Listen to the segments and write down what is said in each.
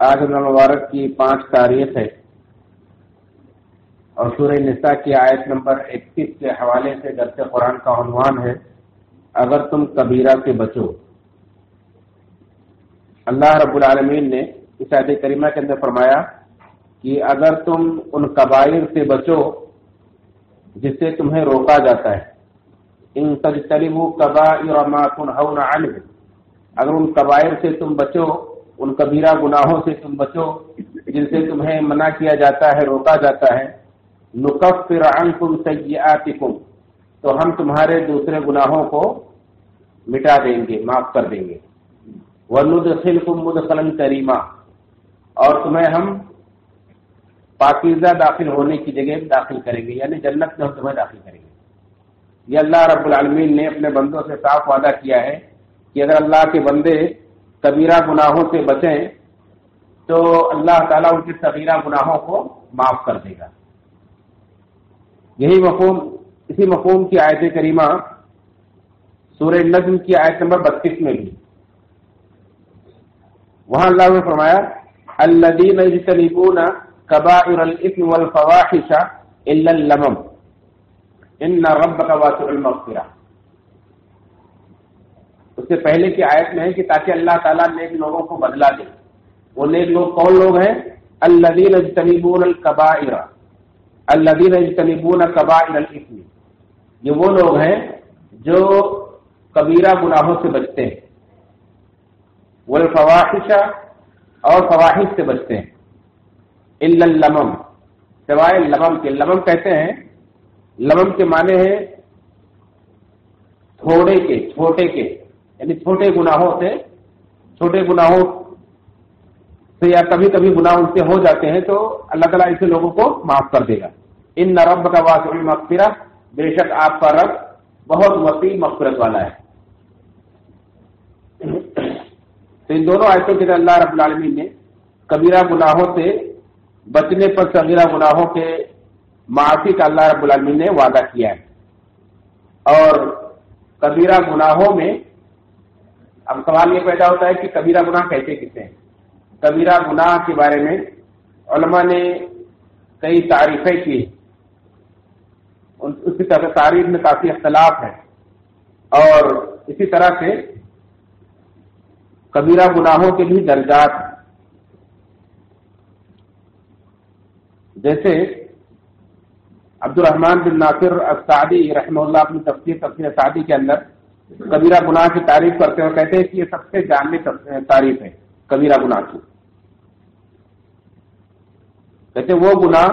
आज मुबारक की पाँच तारीख है। और सूर्य निसा की आयत नंबर 31 के हवाले से दरस कुरान का अनुमान है, अगर तुम कबीरा से बचो। अल्लाह रब्बुल आलमीन ने इस आयत करीमा के अंदर फरमाया कि अगर तुम उन कबायर से बचो जिससे तुम्हें रोका जाता है, इन तजतलिबू कबाकुन अगर उन कबायर से तुम बचो उन कबीरा गुनाहों से तुम बचो, जिनसे तुम्हें मना किया जाता है, रोका जाता है। नुकफ फिर तुम सयातिकुम तो हम तुम्हारे दूसरे गुनाहों को मिटा देंगे, माफ़ कर देंगे। वनुदखिल मुदखलन करीमा, और तुम्हें हम पाकिजा दाखिल होने की जगह दाखिल करेंगे, यानी जन्नत में हम तुम्हें दाखिल करेंगे। ये अल्लाह रब्बुल ने अपने बंदों से साफ़ वादा किया है कि अगर अल्लाह के बंदे कबीरा गुनाहों से बचें तो अल्लाह ताला उनके सगीरा गुनाहों को माफ़ कर देगा। यही मफहूम, इसी मफहूम की आयत करीमा सूर्य नज्म की आयत नंबर बत्तीस में भी। वहाँ अल्लाह ने फरमाया अल्लदीन यजतनिबूना कबाइर इस्म वल फवाहिश इन रब्बका वासिउल मगफिरा। उससे पहले की आयत में है कि ताकि अल्लाह ताला नेक लोगों को बदला दे। वो नेक लोग कौन लोग हैं? अल्लदीन यजतनिबून अल कबाइर अल्लदीन यजतनिबून कबाइर अल इस्म ये वो लोग हैं जो कबीरा गुनाहों से बचते हैं। वल फवाहिशा और फवाहिश से बचते हैं। इल्लमम सिवाय लमम के। लमम कहते हैं? लमम के माने हैं थोड़े के, छोटे के। यानी छोटे गुनाहों से, छोटे गुनाहों से या कभी कभी गुनाह उनसे हो जाते हैं तो अल्लाह तला ऐसे लोगों को माफ़ कर देगा। इन नरब का वासुल मकफिरा बेशक आपका रब बहुत वसी मकफरत वाला है। तो इन दोनों आयतों के अल्लाह रब्बुल आलमीन ने कबीरा गुनाहों से बचने पर सगीरा गुनाहों के माफ़ी का अल्लाह आलमीन ने वादा किया है। और कबीरा गुनाहों में अब सवाल ये पैदा होता है कि कबीरा गुनाह कैसे किसे हैं? कबीरा गुनाह के बारे में उलमा ने कई तारीफें की। उसकी तारीफ़ में काफ़ी अख्तलाफ है। और इसी तरह से कबीरा गुनाहों के भी दर्जात जैसे अब्दुलरहमान बिन नासिर सादी रहमल्ला अपनी तफसीर तफसीर सादी के अंदर कबीरा गुनाह की तारीफ़ करते हुए कहते हैं कि ये सबसे जानने तारीफ़ है, कबीरा गुनाह की। कहते वो गुनाह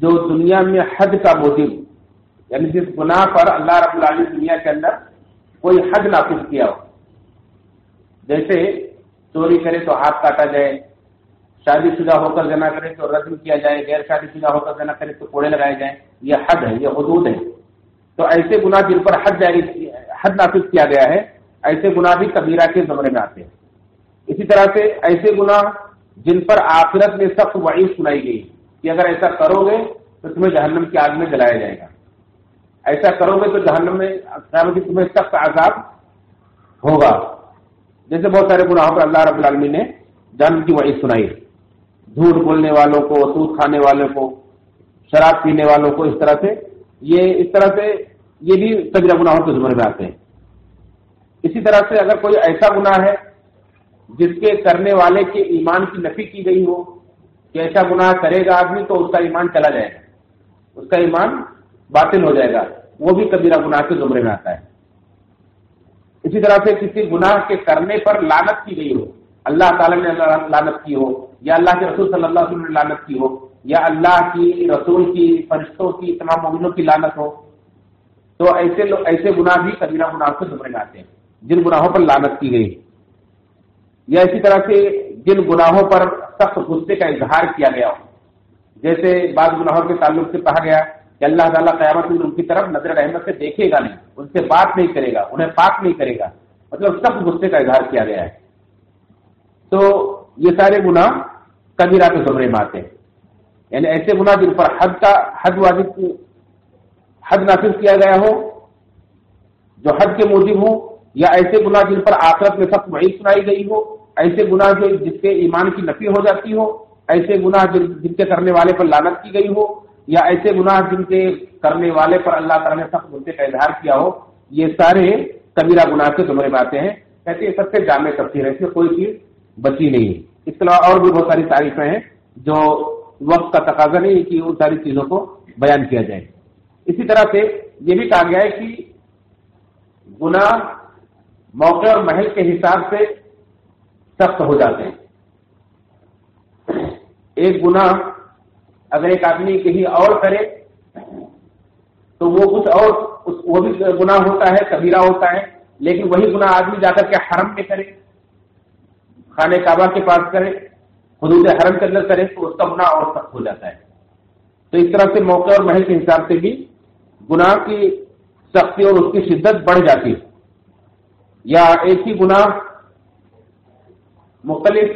जो दुनिया में हद का मोजिब यानी जिस गुनाह पर अल्लाह रबुल्ला दुनिया के अंदर कोई हद नाफिज किया हो। जैसे चोरी करे तो हाथ काटा जाए, शादीशुदा होकर जना करे तो रद्द किया जाए गैर शादीशुदा होकर जना करे तो कोड़े लगाए जाए, ये हद है, ये हदूद है। तो ऐसे गुना जिन पर हद जारी हद नाफिज किया गया है, ऐसे गुना भी कबीरा के जमरे में आते हैं। इसी तरह से ऐसे गुना जिन पर आखिरत में सख्त वही सुनाई गई कि अगर ऐसा करोगे तो तुम्हें जहन्नम की आग में जलाया जाएगा। ऐसा करोगे तो जहन्नम में तुम्हें सख्त आज़ाद होगा। जैसे बहुत सारे गुनाहों पर अल्लाह रब्बुल आलमीन ने जन्म की वही सुनाई। झूठ बोलने वालों को, सूद खाने वालों को, शराब पीने वालों को, इस तरह से। ये इस तरह से ये भी कबीरा गुनाहों के जुमरे में आते हैं। इसी तरह से अगर कोई ऐसा गुनाह है, जिसके करने वाले के ईमान की नफी की गई हो, कि ऐसा गुनाह करेगा आदमी तो उसका ईमान चला जाएगा। उसका ईमान बातिल हो जाएगा। वो भी कबीरा गुनाह के जुमरे में आता है। इसी तरह से किसी गुनाह के करने पर लानत की गई हो, अल्लाह ताला ने लानत की हो, या अल्लाह के रसूल सल्लल्लाहु अलैहि वसल्लम ने लानत की हो, या अल्लाह की रसूल की, फरिश्तों की, तमाम मोमिनों की लानत हो तो ऐसे लोग, ऐसे गुनाह भी कबीरा गुनाह से जुमरे आते हैं। जिन गुनाहों पर लानत की गई। या इसी तरह से जिन गुनाहों पर सख्त गुस्से का इजहार किया गया हो। जैसे बाद गुनाहों के ताल्लुक से कहा गया कि अल्लाह ताला कयामत में उनकी तरफ़ नज़र रहमत से देखेगा नहीं, उनसे बात नहीं करेगा, उन्हें पाक नहीं करेगा। मतलब सख्त गुस्से का इजहार किया गया है। तो ये सारे गुना कबीरा के जुमरे में आते हैं। यानी ऐसे गुना जिन पर हद का, हद वाजिब हद नाफिज किया गया हो, जो हद के मूजिब हो, या ऐसे गुनाह जिन पर आखरत में सख्त वही सुनाई गई हो, ऐसे गुनाह जो जिसके ईमान की नफी हो जाती हो, ऐसे गुनाह जिनके करने वाले पर लानत की गई हो, या ऐसे गुनाह जिनके करने वाले पर अल्लाह तला ने सख्त गुस्से का इजहार किया हो, ये सारे कबीरा गुनाह के जुमरे में आते हैं। कहते हैं, सबसे जामे तफसीर है, इसमें कोई चीज़ बची नहीं है। इसके अलावा और भी बहुत सारी तारीफें हैं, जो वक्त का तकाजा नहीं है कि उन सारी चीज़ों को बयान किया जाए। इसी तरह से ये भी कहा गया है कि गुना मौके और महल के हिसाब से सख्त हो जाते हैं। एक गुना अगर एक आदमी कहीं और करे तो वो कुछ और, उस, वो भी गुना होता है कबीरा होता है, लेकिन वही गुना आदमी जाकर के हरम में करे, खाने काबा के पास करे हदूद हरम के अंदर करे तो उसका गुना और सख्त हो जाता है। तो इस तरह से मौके और महल के हिसाब से भी गुनाह की सख्ती और उसकी शिद्दत बढ़ जाती है। या एक ही गुनाह मुख्तलिफ़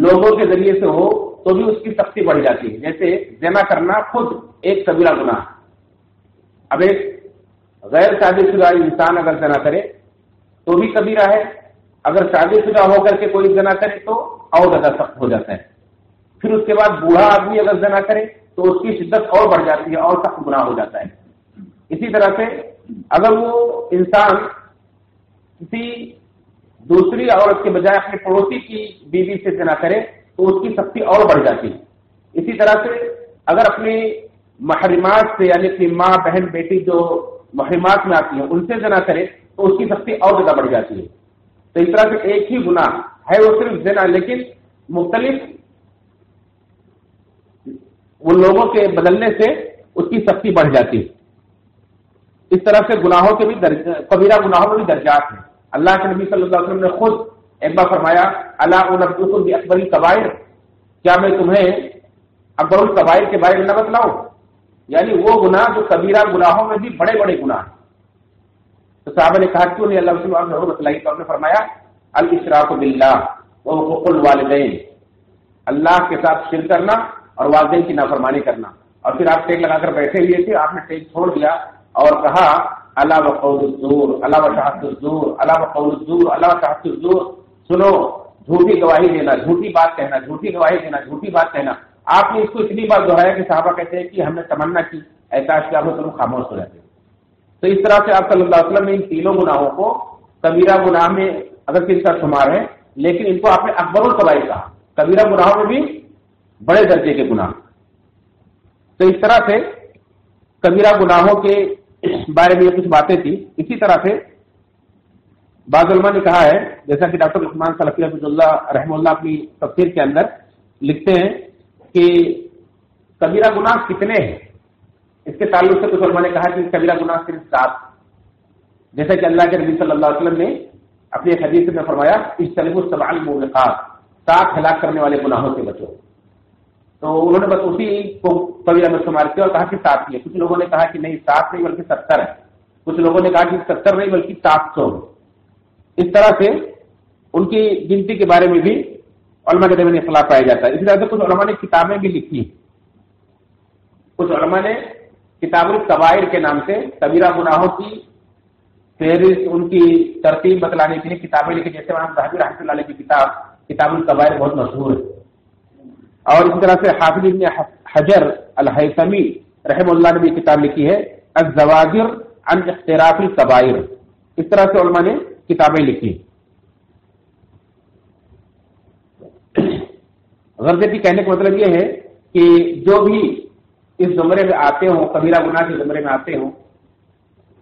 लोगों के ज़रिए से हो तो भी उसकी सख्ती बढ़ जाती है। जैसे जमा करना खुद एक कबीरा गुनाह। अब एक गैर शादीशुदा इंसान अगर जना करे तो भी कबीरा है। अगर शादीशुदा होकर के कोई जना करे तो और ज़्यादा सख्त हो जाता है। फिर उसके बाद बूढ़ा आदमी अगर जना करे तो उसकी शिद्दत और बढ़ जाती है और सख्त गुनाह हो जाता है। इसी तरह से अगर वो इंसान किसी दूसरी औरत के बजाय अपने पड़ोसी की बीवी से जना करे तो उसकी शक्ति और बढ़ जाती है। इसी तरह से अगर अपनी महरिमात से, यानी अपनी माँ, बहन, बेटी जो महरिमात में आती है, उनसे जना करे तो उसकी शक्ति और ज़्यादा बढ़ जाती है। तो इस तरह से एक ही गुना है, वो सिर्फ़ देना लेकिन मुख्तलिफ़ उन लोगों के बदलने से उसकी शक्ति बढ़ जाती है। इस तरह से गुनाहों के भी कबीरा गुनाहों में भी दर्जात है। अल्लाह के नबी वसल्लम ने खुद एक बार फरमाया, अला उनबुकुम अकबरी कबायर क्या मैं तुम्हें अकबरुल कबायर के बारे में न बतलाऊं? यानी वो गुनाह जो कबीरा गुनाहों में भी बड़े बड़े गुनाह तो साहब ने कहा, क्यों नहीं अल्लाह आपने बतलाई? तो आपने फरमाया अल इशराक बिल्ला वो हुकुल वालदेन। अल्लाह के साथ शिर करना और वालदेन की नाफरमानी करना। और फिर आप टेक लगाकर बैठे हुए थे, आपने टेक छोड़ दिया। और कहा अला वकौलूर अला वशाहतूर अला वकौलूर अला वशाहतूर सुनो, झूठी गवाही देना, झूठी बात कहना, झूठी गवाही देना, झूठी बात कहना। आपने इसको इतनी बार दोहराया कि साहबा कहते हैं कि हमने तमन्ना की, ऐसा क्या तुम खामोश हो जाते तो इस तरह से आप सल्लल्लाहु अलैहि वसल्लम ने इन तीनों गुनाहों को, कबीरा गुनाह में अगर किसका शुमार है, लेकिन इनको आपने अकबरुल कबाई कहा। कबीरा गुनाहों में भी बड़े दर्जे के गुनाह। तो इस तरह से कबीरा गुनाहों के बारे में कुछ बातें थी, इसी तरह से बाजुलमा ने कहा है, जैसा कि डॉक्टर उस्मान सलफी अब्दुल्ला रहमुल्ला अपनी तफसीर के अंदर लिखते हैं कि कबीरा गुनाह कितने हैं? इसके ताल्लुक से कुछ ने कहा कि कबीरा गुनाह सिर्फ़ सात। जैसा कि अल्लाह के नबी सल्लल्लाहु अलैहि वसल्लम ने अपनी हदीस में फरमाया इस तलबुसबाल मुलाकात सात हलाक करने वाले गुनाहों से बचो। तो उन्होंने बस उसी को कबीरा में शुमार किया और कहा कि सात है कुछ लोगों ने कहा कि नहीं, सात नहीं बल्कि सत्तर है। कुछ लोगों ने कहा कि सत्तर नहीं बल्कि सात सौ। इस तरह से उनकी गिनती के बारे में भी अलमा के में इख्लाफ पाया जाता है। इसी तरह से कुछ उलमा ने किताबें भी लिखी। कुछ उलमा ने किताबुल कबायर के नाम से कबीरा गुनाहों की फहरिस्त उनकी तरतीब बतलाने के लिए किताबें लिखी, जैसे वहाँ साहबी रहमत की किताब, किताबुल कबायर बहुत मशहूर है। और इसी तरह से हाफिज हजर अलहैसमी रहमुल्ला ने भी किताब लिखी है अजवाजिर अन इख्तराफिल कबायर इस तरह से उलमा ने किताबें लिखी। गरजती कहने का मतलब यह है कि जो भी इस जुमरे में आते हो, कबीरा गुनाह के जुमरे में आते हो,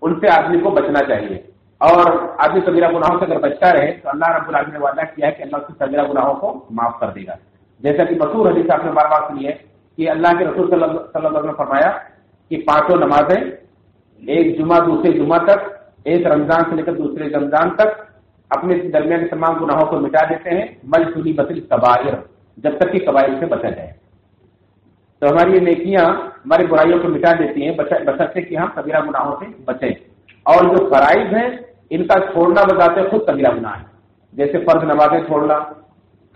उनसे आदमी को बचना चाहिए। और आदमी कबीरा गुनाहों से अगर बचता रहे तो अल्लाह रब्बुल आलमीन ने वादा किया है कि अल्लाह उसके कबीरा गुनाहों को माफ़ कर देगा। जैसा कि मसूर हदीस आपने बार बार सुनी है कि अल्लाह के रसूल सल्लल्लाहु ने फरमाया कि पाँचों नमाजें एक जुमा दूसरे जुमा तक, एक रमज़ान से लेकर दूसरे रमज़ान तक अपने दरमियान तमाम गुनाहों को मिटा देते हैं। मल सुनी बतिल कबायर जब तक कि कबाइल से बचा जाए। तो हमारी ये नेकियाँ हमारी बुराइयों को मिटा देती हैं बशर्ते कि हम कबीरा गुनाहों से बचें। और जो फराइज हैं, इनका छोड़ना बताते खुद कबीरा गुनाह है। जैसे फ़र्ज़ नमाजें छोड़ना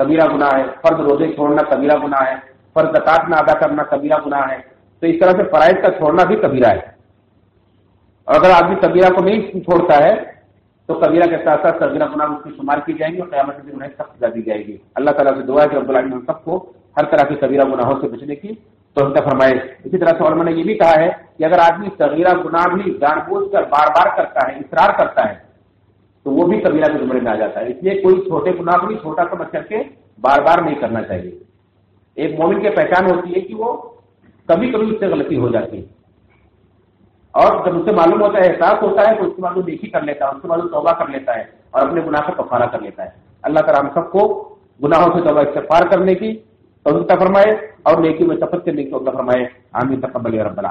कबीरा गुना है, फर्द रोज़े छोड़ना कबीरा गुना है, फर्द जक़ात न अदा करना कबीरा गुना है तो इस तरह से फराइज का छोड़ना भी कबीरा है। और अगर आदमी कबीरा को नहीं छोड़ता है तो कबीरा के साथ साथ सगीरा गुना उसकी शुमार की जाएँगी और क्यामत के दिन उन्हें सख्त दी जाएगी। अल्लाह ताला से दुआ है कि हम सबको हर तरह के कबीरा गुनाहों से बचने की तो फरमाए। इसी तरह से और ने ये भी कहा है कि अगर आदमी सगीरा गुनाह भी जानबूझ कर बार बार करता है इसरार करता है तो वो भी कबीरा के जुमरे में आ जाता है। इसलिए कोई छोटे गुनाह को भी छोटा समझ करके बार बार नहीं करना चाहिए। एक मोमिन की पहचान होती है कि वो कभी कभी उससे गलती हो जाती है। और जब उसे मालूम होता है, एहसास होता है तो उसके बाद वो देखी कर लेता है, उसके बाद वो तोबा कर लेता है और अपने गुनाह का कफारा कर लेता है। अल्लाह तला हम सबको गुनाहों से तोबा इस्तफार करने की तो फरमाए और नेकी में सफ़र करने की फरमाए। आमीन। तकबल रब्बल